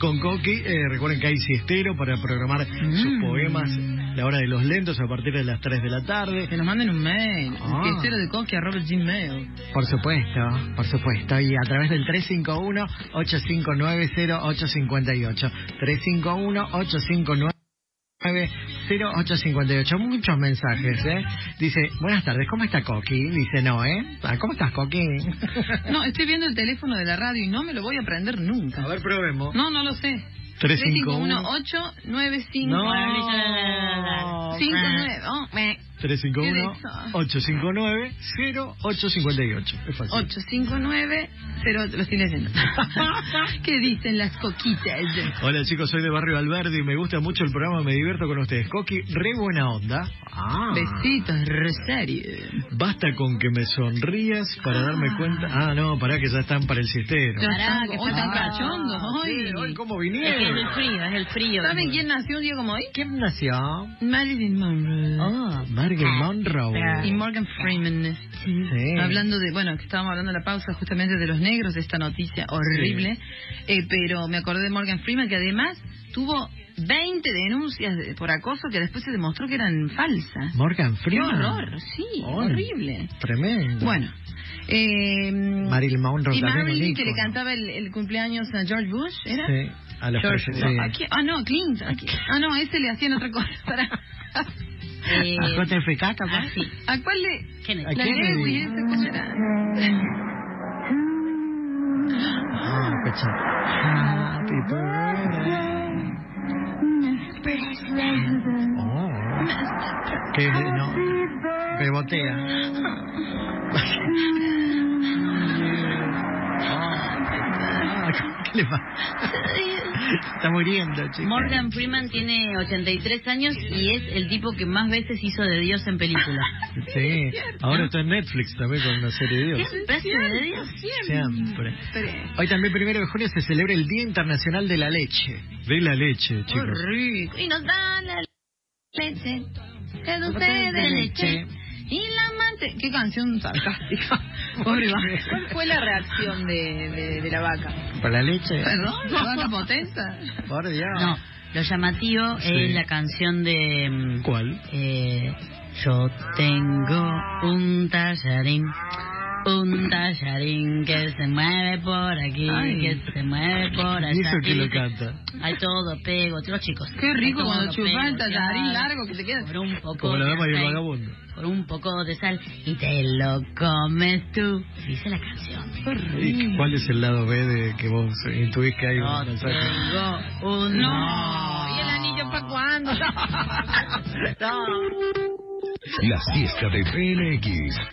Con Coqui, eh, recuerden que hay siestero para programar sus Mm. poemas la hora de los lentos a partir de las 3 de la tarde. Que nos manden un mail. Ah. Fiestero de coqui arroba gmail. Por supuesto, por supuesto. Y a través del 351-859-0858. 351-859-0858. Muchos mensajes, ¿eh? Dice, buenas tardes, ¿cómo está Coqui? Dice, no, ¿eh? Ah, ¿Cómo estás, Coqui? No, estoy viendo el teléfono de la radio y no me lo voy a aprender nunca. a ver, probemos. No, no lo sé. 351. 351-895. No. 59. Oh. 351-859-0858. Es fácil. 859 0 lo estoy leyendo. ¿Qué dicen las coquitas? Hola chicos, soy de Barrio Alberdi y me gusta mucho el programa, me divierto con ustedes. Coqui, re buena onda. Ah. Besitos, Rosario. Basta con que me sonrías para darme cuenta. Ah, no, pará que ya están para el siestero. Ya Pará, que hoy están cachondos. Hoy ¿Cómo Es que es vinieron? el frío, es el frío. ¿Saben quién nació un día como hoy? ¿Quién nació? Marilyn Monroe. Ah, Margaret Monroe. Y Morgan Freeman. Sí. Hablando de, bueno, que estábamos hablando en la pausa justamente de los negros, de esta noticia horrible, eh, pero me acordé de Morgan Freeman que además tuvo 20 denuncias de- por acoso que después se demostró que eran falsas. Morgan ¡Qué Freeman. horror! Sí, Ay. horrible. Tremendo. Bueno. Eh, Marilyn Monroe y Marilyn que le cantaba el, el cumpleaños a George Bush, ¿era? Sí, a la George, no, sí. ¿a quién? Ah, no, Clinton. ¿a quién? Ah, no, a ese le hacían otra cosa. Para... Eh, ¿A JFK capaz? ah, sí. ¿A cuál le...? Kennedy. ¿A La Kennedy? ¿cómo era? Ah, escucha. Happy birthday. Oh. Que no. Bebotea. ¿Qué le pasa? Está muriendo, chico. Morgan Freeman tiene 83 años y es el tipo que más veces hizo de Dios en película. Sí, ahora está en Netflix también con una serie de Dios. ¿Siempre de Dios? Siempre. Hoy también, primero de junio, se celebra el Día Internacional de la Leche. De la leche, Qué chicos. rico. Y nos dan la leche, que dulce de leche. Y la mante... Qué canción sarcástica. Pobre vaca. ¿Cuál fue la reacción de, de, de la vaca? ¿Para la leche? Perdón, la vaca potenta. Por Dios. No, lo llamativo Sí. es la canción de... mm, ¿Cuál? eh, yo tengo un tallarín, un tallarín que se mueve por aquí, Ay. que se mueve por allá. ¿Y eso que lo canta? Hay todo pego, los chicos. Qué rico cuando pego, tallarín largo que te queda. Por un poco Como la de dama y el vagabundo. Por un poco de sal y te lo comes tú. Dice la canción. ¿Y cuál es el lado B de que vos intuís que hay Yo un mensaje? un... No, ¿y el anillo para cuándo? La siesta de PLX.